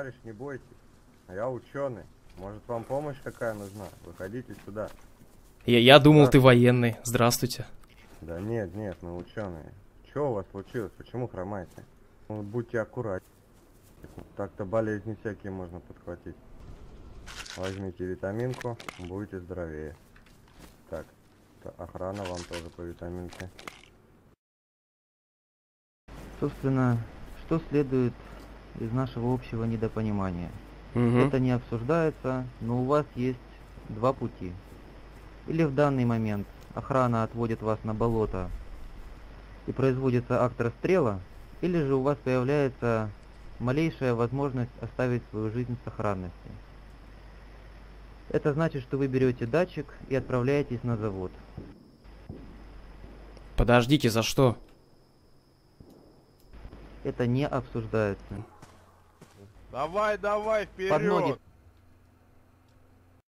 Товарищ, не бойтесь. Я ученый. Может вам помощь какая нужна? Выходите сюда. Я, я думал, ты военный. Здравствуйте. Да нет, нет, мы ученые. Что у вас случилось? Почему хромаете? Ну, будьте аккуратнее. Так-то болезни всякие можно подхватить. Возьмите витаминку, будете здоровее. Так, охрана вам тоже по витаминке. Собственно, что следует из нашего общего недопонимания? Мгм. Это не обсуждается, но у вас есть два пути. Или в данный момент охрана отводит вас на болото и производится акт расстрела, или же у вас появляется малейшая возможность оставить свою жизнь в сохранности. Это значит, что вы берете датчик и отправляетесь на завод. Подождите, за что? Это не обсуждается. Давай, давай, Под ноги вперед!